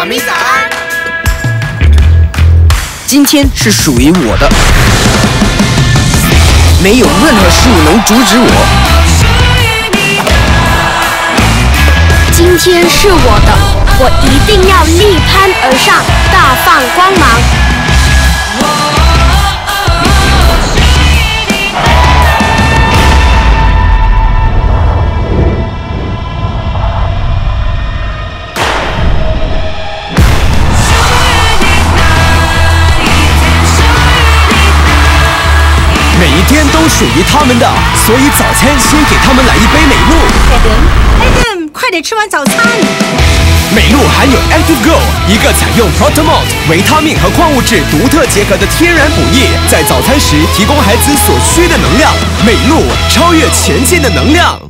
妈咪早安。今天是属于我的，没有任何事物能阻止我。今天是我的，我一定要力攀都属于他们的，所以早餐先给他们来一杯美露。Adam，快点吃完早餐。美露含有 Active Go，一个采用 Protamalt 维他命和矿物质独特结合的天然补液，在早餐时提供孩子所需的能量。美露超越前进的能量。